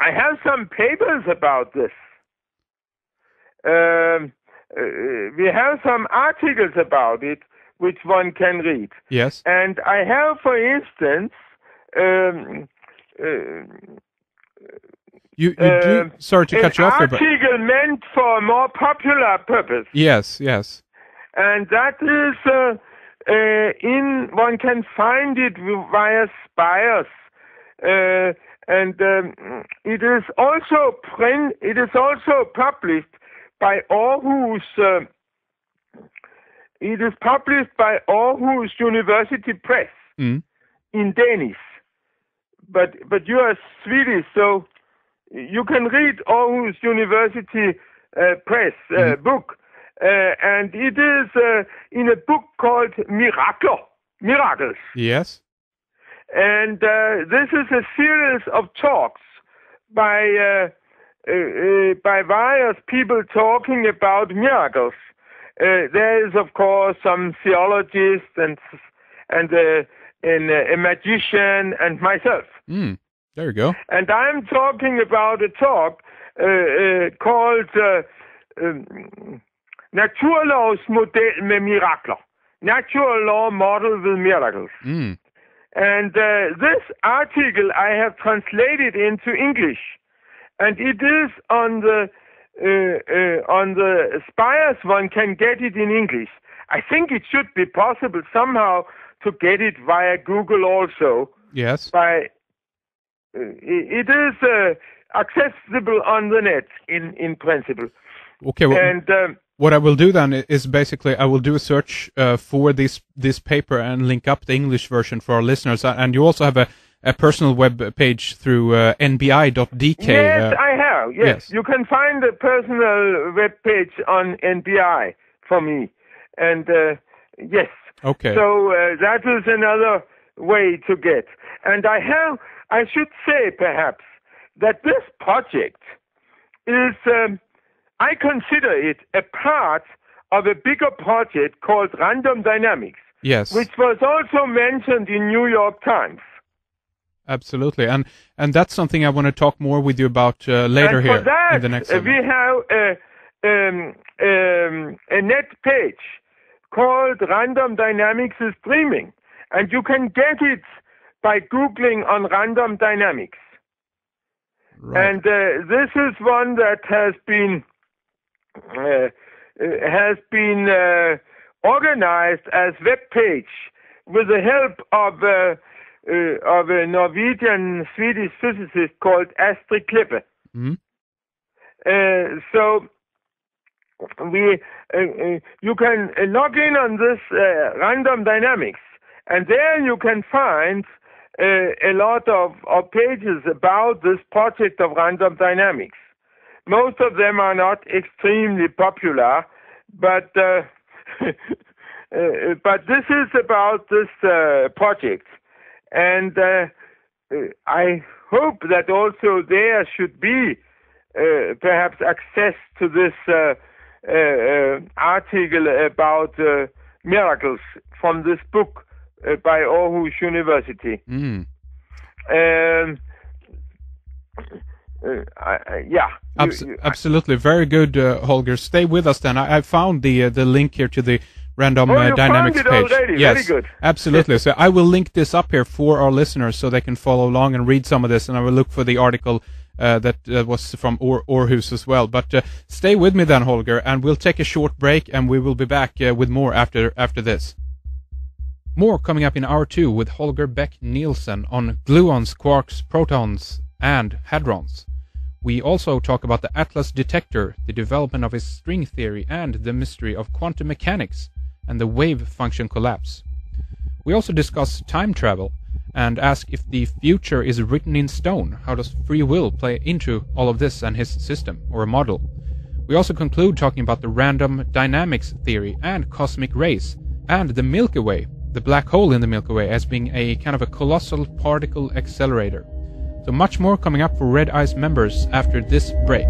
I have some papers about this. Um, uh, we have some articles about it which one can read. Yes. And I have, for instance, um, uh, You, you do. um, Sorry to cut you off there, but article meant for a more popular purpose, yes, yes. and that is uh, uh, in one can find it via Spires, uh, and um, it is also print. It is also published by Aarhus. Uh, it is published by Aarhus University Press Mm. in Danish, but but you are Swedish, so you can read Aarhus University uh, Press uh, book, uh, and it is uh, in a book called Miracler, Miracles, Yes. And uh, this is a series of talks by uh, uh, uh, by various people talking about miracles. Uh, there is, of course, some theologists and and uh, and uh, a magician and myself. Mm. There you go. And I'm talking about a talk called uh, um, Naturlovsmodel med mirakler. Natural law model with miracles. Mm. And uh, this article I have translated into English, and it is on the uh, uh, on the Spires. One can get it in English. I think it should be possible somehow to get it via Google also Yes. by uh, it is uh, accessible on the net in in principle Okay. Well, and um, what I will do then is basically I will do a search uh, for this this paper and link up the English version for our listeners. Uh, And you also have a, a personal web page through uh, nbi.dk. yes uh, i have yes. yes. you can find a personal web page on nbi for me and uh, yes okay. so uh, that is another way to get and i have i should say perhaps that this project is um, i consider it a part of a bigger project called random dynamics yes. which was also mentioned in New York Times. Absolutely. And and that's something I want to talk more with you about uh, later and here for that, in the next uh, we have a, um, um, a net page called Random Dynamics is Dreaming, and you can get it by googling on Random Dynamics. Right. And uh, this is one that has been has been uh, organized as web page with the help of uh, uh, of a Norwegian Swedish physicist called Astri Kleppe. Mhm. Uh, so we uh, uh, you can uh, log in on this uh, random dynamics, and there you can find uh, a lot of, of pages about this project of random dynamics. Most of them are not extremely popular, but uh, uh, but this is about this uh, project, and uh, I hope that also there should be uh, perhaps access to this uh, uh, uh, article about uh, miracles from this book uh, by Aarhus University. Mm. Um, uh, yeah. You- Abs- you- absolutely, very good, uh, Holger. Stay with us then. I, I found the uh, the link here to the random Oh, uh, dynamics page. already. Yes, good. absolutely. so I will link this up here for our listeners so they can follow along and read some of this, and I will look for the article uh, that uh, was from or- Aarhus as well. But uh, stay with me then, Holger, and we'll take a short break, and we will be back uh, with more after after this. More coming up in hour two with Holger Bech Nielsen on gluons, quarks, protons, and hadrons. We also talk about the Atlas detector, the development of his string theory, and the mystery of quantum mechanics and the wave function collapse. We also discuss time travel and ask if the future is written in stone. How does free will play into all of this and his system or model? We also conclude talking about the random dynamics theory and cosmic rays and the Milky Way, the black hole in the Milky Way, as being a kind of a colossal particle accelerator. So much more coming up for Red Ice members after this break.